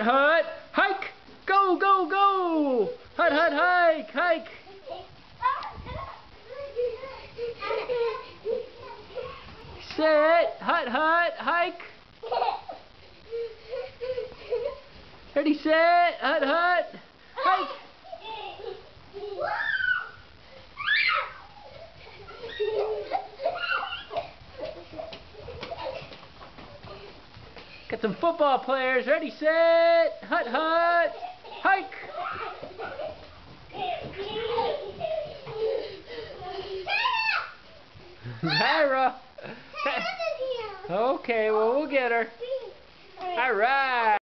Hut, hut, hike, go, go, go. Hut, hut, hike, hike. Sit, hut, hut, hike. Ready, set, hut, hut, Got some football players. Ready, set, hut, hut, hike. Myra. Okay, well, we'll get her. All right.